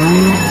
Mm-hmm.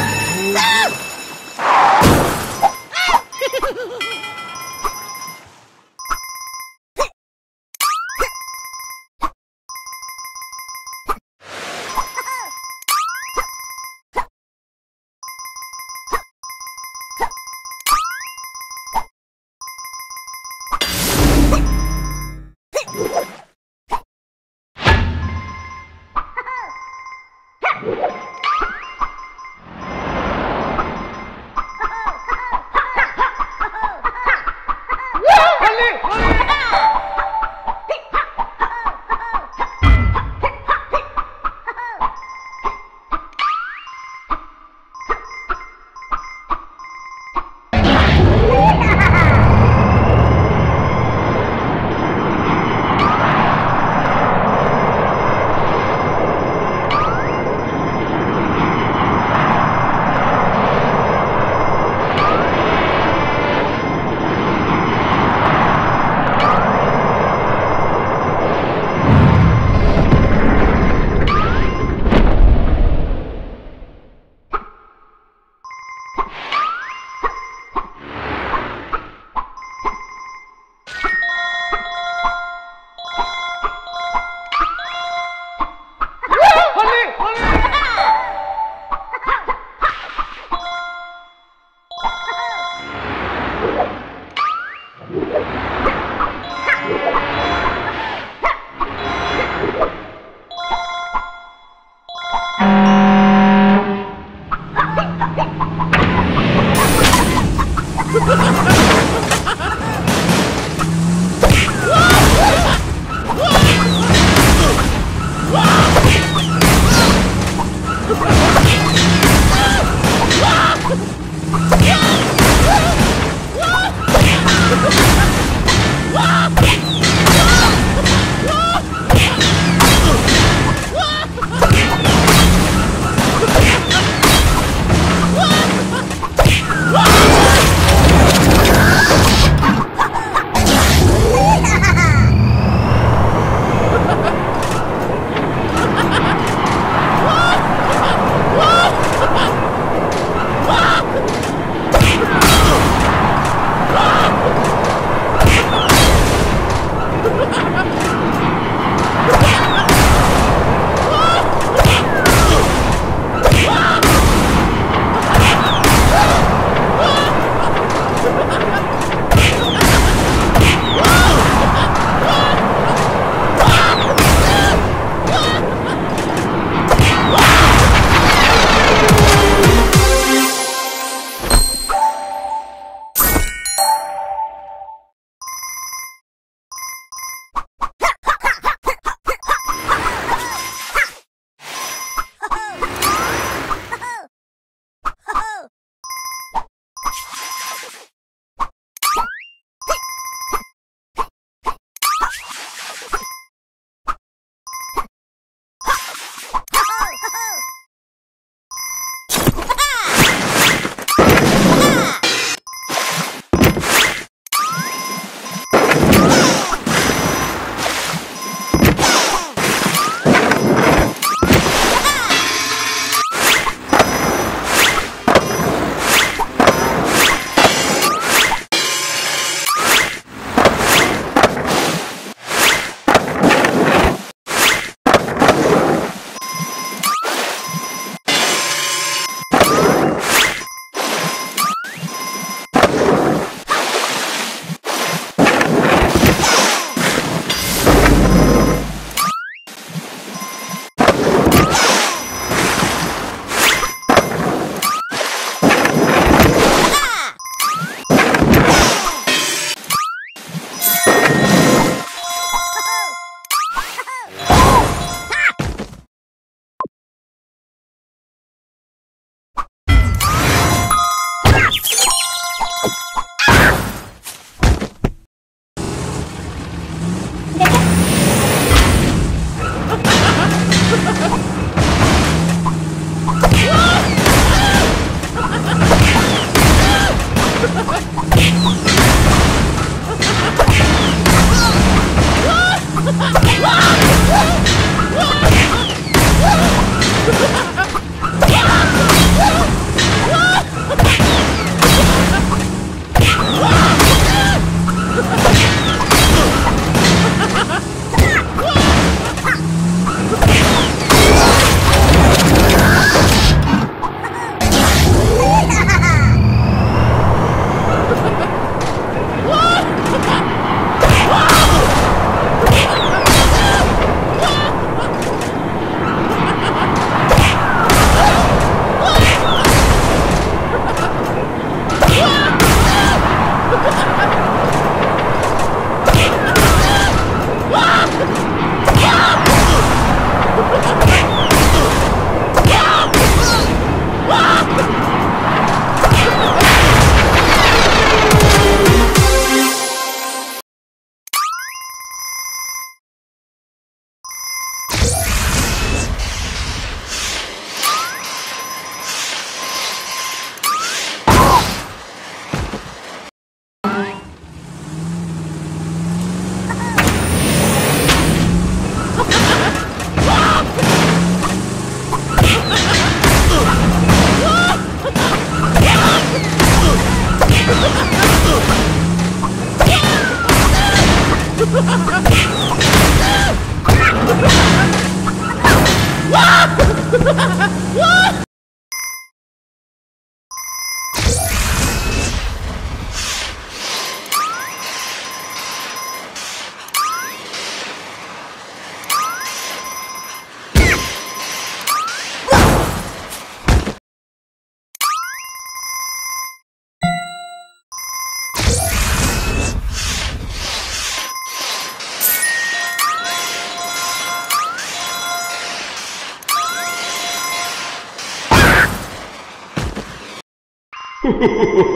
Olé, olé. Ugh.